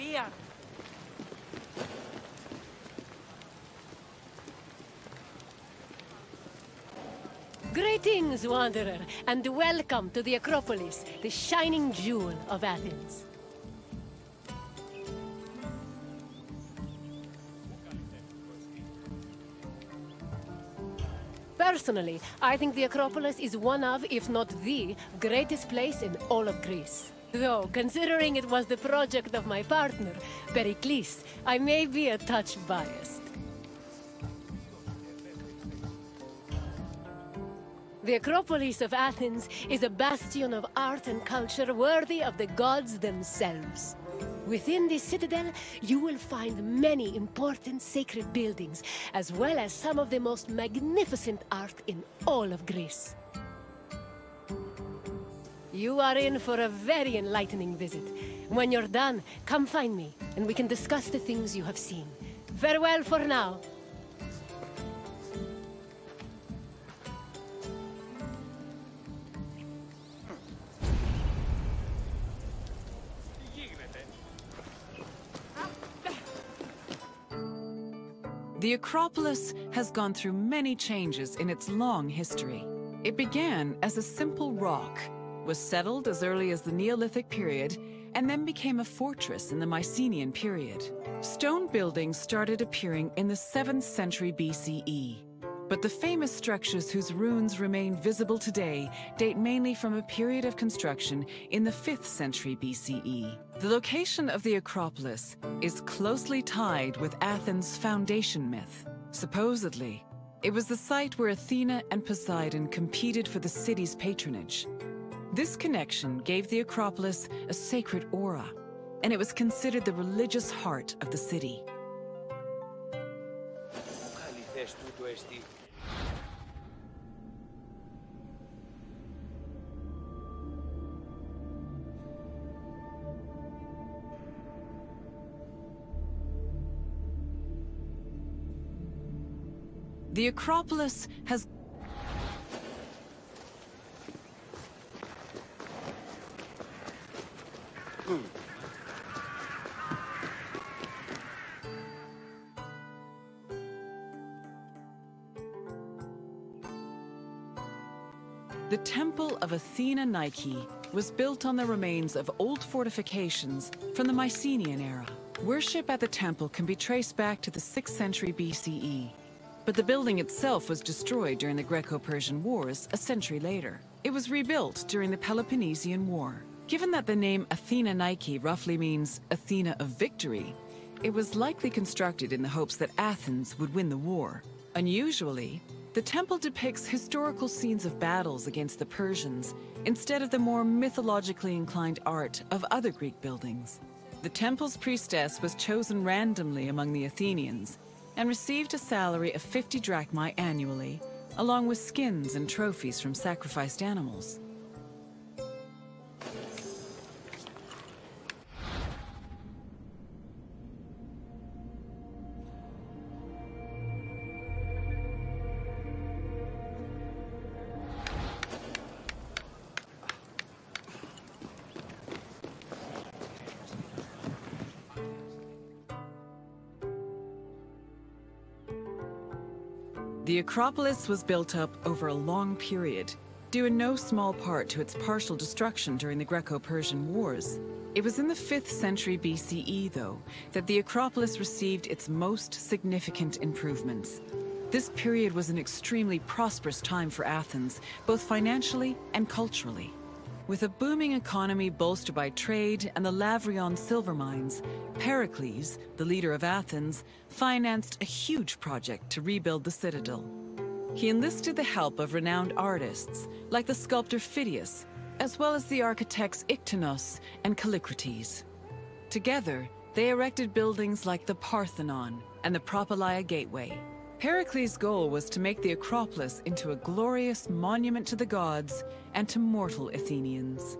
idea. Greetings, Wanderer, and welcome to the Acropolis, the shining jewel of Athens. Personally, I think the Acropolis is one of, if not the, greatest place in all of Greece. Though, considering it was the project of my partner, Pericles, I may be a touch biased. The Acropolis of Athens is a bastion of art and culture worthy of the gods themselves. Within this citadel, you will find many important sacred buildings, as well as some of the most magnificent art in all of Greece. You are in for a very enlightening visit. When you're done, come find me, and we can discuss the things you have seen. Farewell for now. The Acropolis has gone through many changes in its long history. It began as a simple rock, was settled as early as the Neolithic period, and then became a fortress in the Mycenaean period. Stone buildings started appearing in the 7th century BCE. But the famous structures whose ruins remain visible today date mainly from a period of construction in the 5th century BCE. The location of the Acropolis is closely tied with Athens' foundation myth. Supposedly, it was the site where Athena and Poseidon competed for the city's patronage. This connection gave the Acropolis a sacred aura, and it was considered the religious heart of the city. The Acropolis has of Athena Nike was built on the remains of old fortifications from the Mycenaean era. Worship at the temple can be traced back to the 6th century BCE, but the building itself was destroyed during the Greco-Persian Wars a century later. It was rebuilt during the Peloponnesian War. Given that the name Athena Nike roughly means Athena of victory, it was likely constructed in the hopes that Athens would win the war. Unusually, the temple depicts historical scenes of battles against the Persians instead of the more mythologically inclined art of other Greek buildings. The temple's priestess was chosen randomly among the Athenians and received a salary of 50 drachmae annually, along with skins and trophies from sacrificed animals. The Acropolis was built up over a long period, due in no small part to its partial destruction during the Greco-Persian Wars. It was in the 5th century BCE, though, that the Acropolis received its most significant improvements. This period was an extremely prosperous time for Athens, both financially and culturally. With a booming economy bolstered by trade and the Lavrion silver mines, Pericles, the leader of Athens, financed a huge project to rebuild the citadel. He enlisted the help of renowned artists, like the sculptor Phidias, as well as the architects Iktinos and Callicrates. Together, they erected buildings like the Parthenon and the Propylaea Gateway, Pericles' goal was to make the Acropolis into a glorious monument to the gods and to mortal Athenians.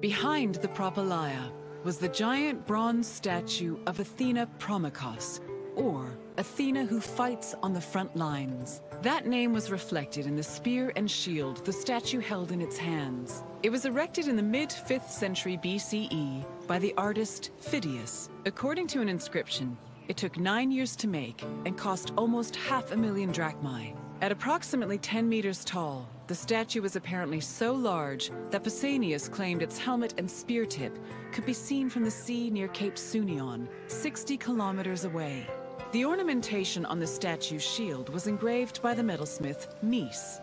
Behind the Propylaea was the giant bronze statue of Athena Promachos, or Athena who fights on the front lines. That name was reflected in the spear and shield the statue held in its hands. It was erected in the mid 5th century BCE by the artist Phidias. According to an inscription, it took nine years to make and cost almost half a million drachmae. At approximately 10 meters tall, the statue was apparently so large that Pausanias claimed its helmet and spear tip could be seen from the sea near Cape Sunion, 60 kilometers away. The ornamentation on the statue's shield was engraved by the metalsmith Mys.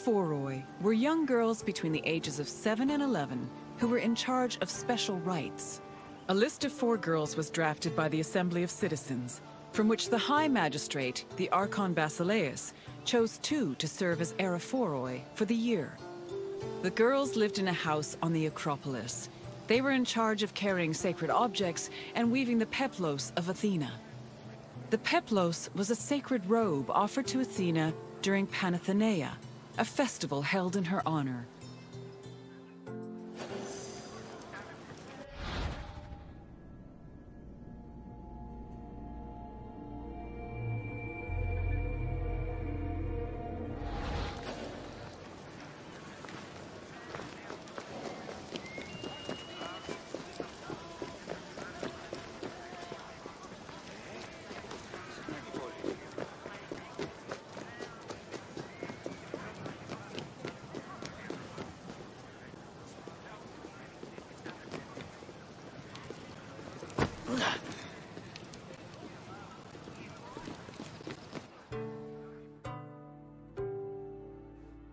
Arrephoroi were young girls between the ages of 7 and 11 who were in charge of special rites. A list of four girls was drafted by the Assembly of Citizens, from which the High Magistrate, the Archon Basileus, chose two to serve as Arrephoroi for the year. The girls lived in a house on the Acropolis. They were in charge of carrying sacred objects and weaving the peplos of Athena. The peplos was a sacred robe offered to Athena during Panathenaea, a festival held in her honor.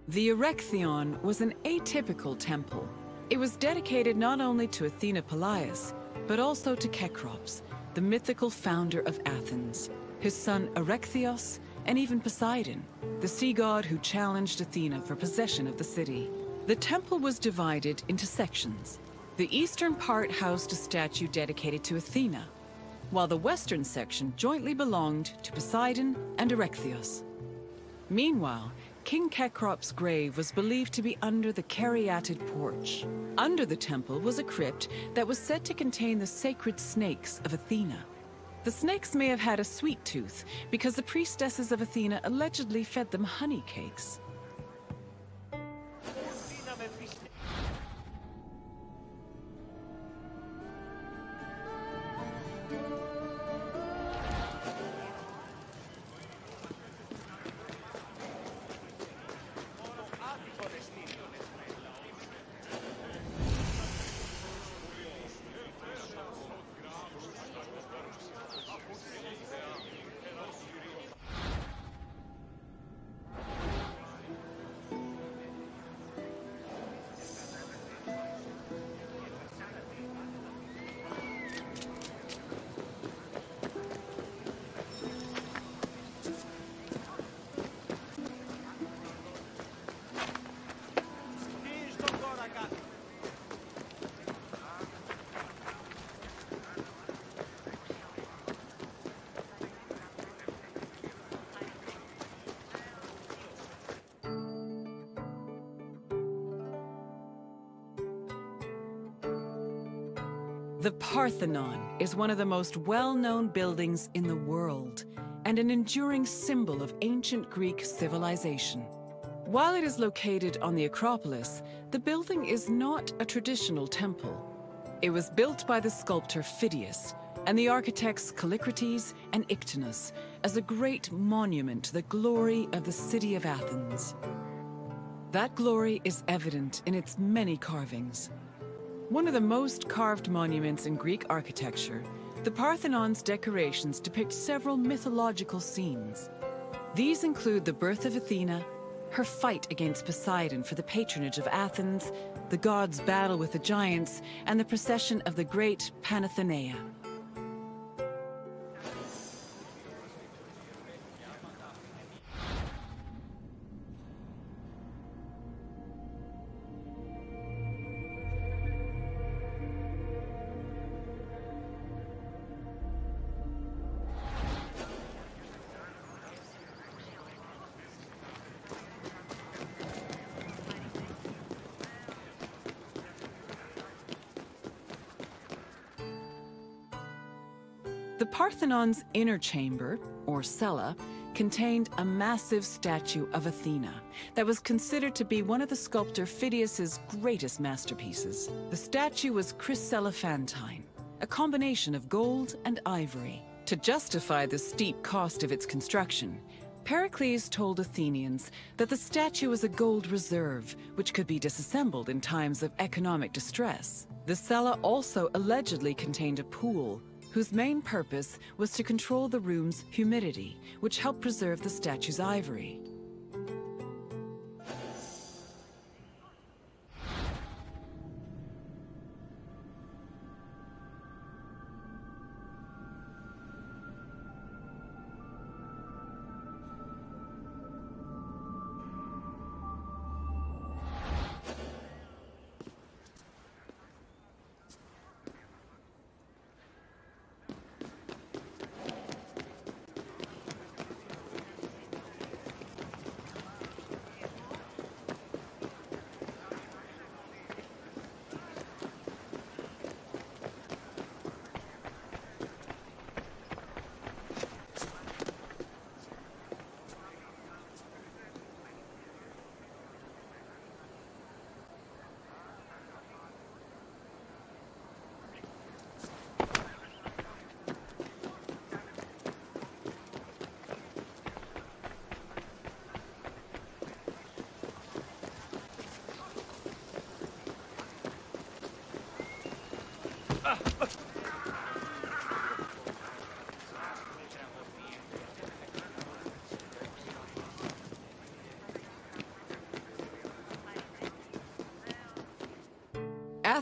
The Erechtheion was an atypical temple. It was dedicated not only to Athena Polias, but also to Cecrops, the mythical founder of Athens, his son Erechtheus, and even Poseidon, the sea god who challenged Athena for possession of the city. The temple was divided into sections. The eastern part housed a statue dedicated to Athena, while the western section jointly belonged to Poseidon and Erechtheus. Meanwhile, King Cecrops' grave was believed to be under the caryatid porch. Under the temple was a crypt that was said to contain the sacred snakes of Athena. The snakes may have had a sweet tooth because the priestesses of Athena allegedly fed them honey cakes. The Parthenon is one of the most well-known buildings in the world and an enduring symbol of ancient Greek civilization. While it is located on the Acropolis, the building is not a traditional temple. It was built by the sculptor Phidias and the architects Callicrates and Ictinus as a great monument to the glory of the city of Athens. That glory is evident in its many carvings. One of the most carved monuments in Greek architecture, the Parthenon's decorations depict several mythological scenes. These include the birth of Athena, her fight against Poseidon for the patronage of Athens, the gods' battle with the giants, and the procession of the great Panathenaea. Parthenon's inner chamber, or cella, contained a massive statue of Athena that was considered to be one of the sculptor Phidias's greatest masterpieces. The statue was chryselephantine, a combination of gold and ivory. To justify the steep cost of its construction, Pericles told Athenians that the statue was a gold reserve, which could be disassembled in times of economic distress. The cella also allegedly contained a pool whose main purpose was to control the room's humidity, which helped preserve the statue's ivory.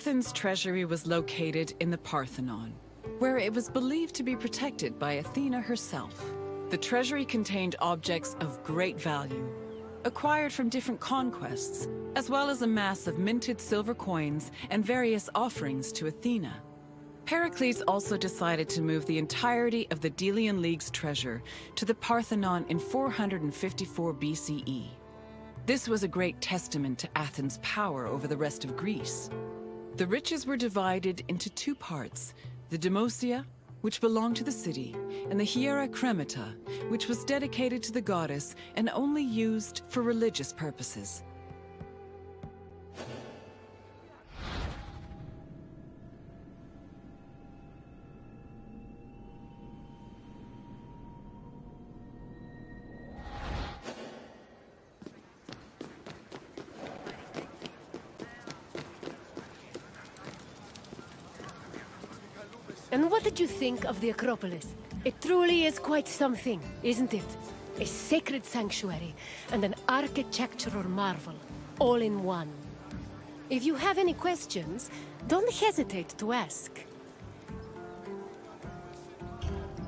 Athens' treasury was located in the Parthenon, where it was believed to be protected by Athena herself. The treasury contained objects of great value, acquired from different conquests, as well as a mass of minted silver coins and various offerings to Athena. Pericles also decided to move the entirety of the Delian League's treasure to the Parthenon in 454 BCE. This was a great testament to Athens' power over the rest of Greece. The riches were divided into two parts, the Demosia, which belonged to the city, and the Hiera Chremata, which was dedicated to the goddess and only used for religious purposes. And what did you think of the Acropolis? It truly is quite something, isn't it? A sacred sanctuary and an architectural marvel, all in one. If you have any questions, don't hesitate to ask.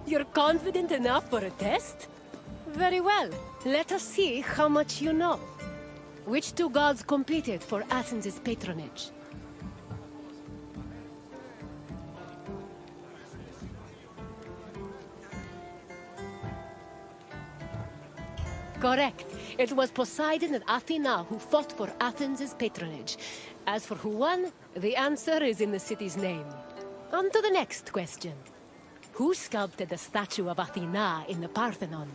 You're confident enough for a test? Very well. Let us see how much you know. Which two gods competed for Athens' patronage? Correct. It was Poseidon and Athena who fought for Athens' patronage. As for who won, the answer is in the city's name. On to the next question. Who sculpted the statue of Athena in the Parthenon?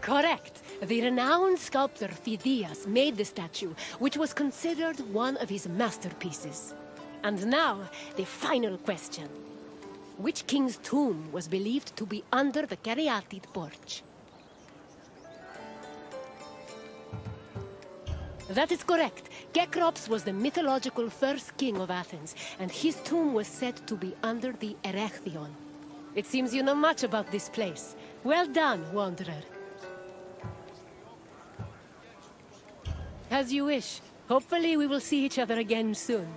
Correct. The renowned sculptor Phidias made the statue, which was considered one of his masterpieces. And now, the final question. Which king's tomb was believed to be under the Caryatid porch? That is correct. Cecrops was the mythological first king of Athens, and his tomb was said to be under the Erechtheion. It seems you know much about this place. Well done, Wanderer. As you wish. Hopefully we will see each other again soon.